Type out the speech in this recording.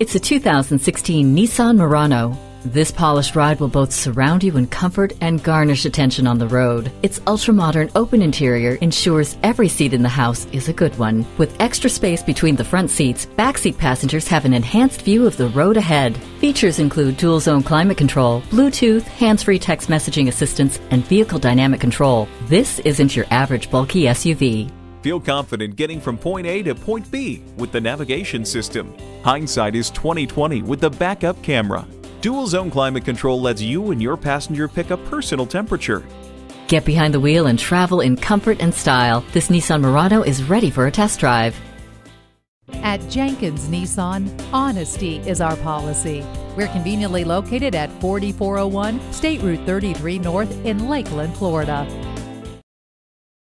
It's a 2016 Nissan Murano. This polished ride will both surround you in comfort and garnish attention on the road. Its ultra-modern open interior ensures every seat in the house is a good one. With extra space between the front seats, backseat passengers have an enhanced view of the road ahead. Features include dual zone climate control, Bluetooth, hands-free text messaging assistance, and vehicle dynamic control. This isn't your average bulky SUV. Feel confident getting from point A to point B with the navigation system. Hindsight is 2020 with the backup camera. Dual zone climate control lets you and your passenger pick a personal temperature. Get behind the wheel and travel in comfort and style. This Nissan Murano is ready for a test drive. At Jenkins Nissan, honesty is our policy. We're conveniently located at 4401 State Route 33 North in Lakeland, Florida.